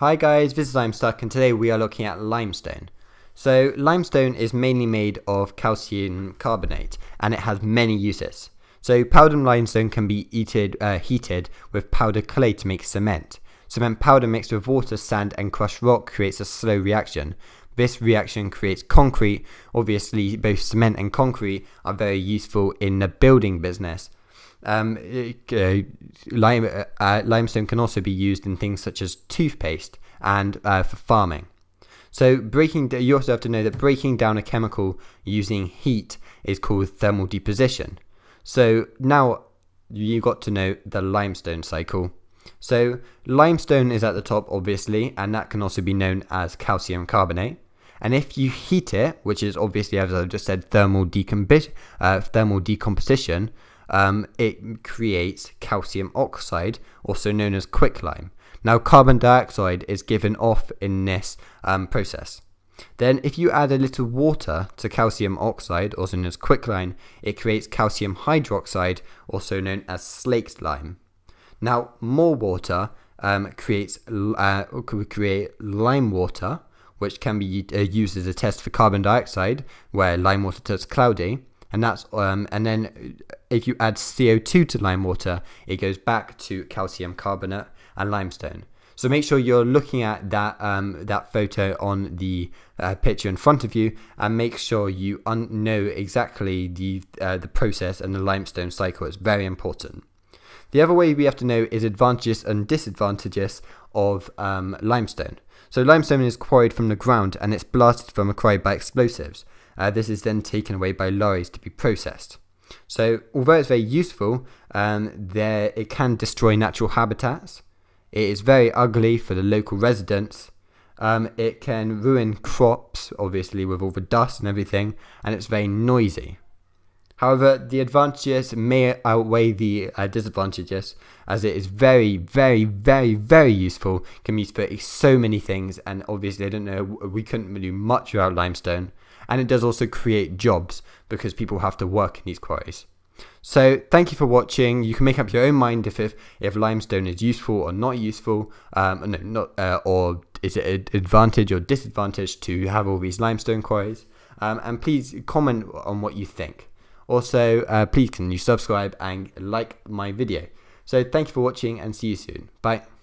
Hi guys, this is I'm Stuck and today we are looking at limestone. So limestone is mainly made of calcium carbonate and it has many uses. So powdered limestone can be heated, uh, heated with powdered clay to make cement. Cement powder mixed with water, sand and crushed rock creates a slow reaction. This reaction creates concrete. Obviously both cement and concrete are very useful in the building business. Um, uh, lime, uh, uh, limestone can also be used in things such as toothpaste and uh, for farming. So breaking, you also have to know that breaking down a chemical using heat is called thermal deposition. So now you got to know the limestone cycle. So limestone is at the top, obviously, and that can also be known as calcium carbonate. And if you heat it, which is obviously, as I've just said, thermal, decompos uh, thermal decomposition, um, it creates calcium oxide, also known as quicklime. Now, carbon dioxide is given off in this um, process. Then, if you add a little water to calcium oxide, also known as quicklime, it creates calcium hydroxide, also known as slaked lime. Now, more water um, creates uh, create lime water, which can be uh, used as a test for carbon dioxide, where lime water turns cloudy and that's um, and then if you add CO2 to lime water, it goes back to calcium carbonate and limestone. So make sure you're looking at that um, that photo on the uh, picture in front of you, and make sure you know exactly the uh, the process and the limestone cycle. It's very important. The other way we have to know is advantages and disadvantages of um, limestone. So limestone is quarried from the ground and it's blasted from a quarry by explosives. Uh, this is then taken away by lorries to be processed. So although it's very useful, um, there it can destroy natural habitats. It is very ugly for the local residents. Um, it can ruin crops, obviously with all the dust and everything, and it's very noisy. However, the advantages may outweigh the uh, disadvantages, as it is very, very, very, very useful. It Can be used for so many things, and obviously, I don't know, we couldn't do much without limestone and it does also create jobs because people have to work in these quarries. So thank you for watching. You can make up your own mind if if, if limestone is useful or not useful, um, no, not uh, or is it an advantage or disadvantage to have all these limestone quarries? Um, and please comment on what you think. Also, uh, please can you subscribe and like my video. So thank you for watching and see you soon. Bye.